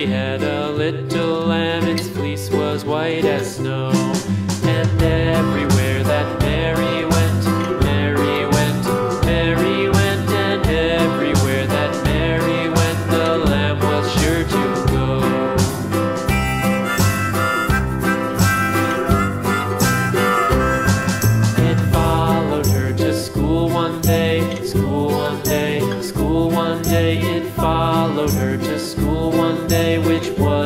Mary had a little lamb, its fleece was white as snow. And everywhere that Mary went, Mary went, Mary went, and everywhere that Mary went, the lamb was sure to go. It followed her to school one day, school one day, school one day, it followed her to school day which was.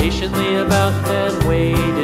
patiently about and waited.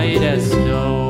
white as snow.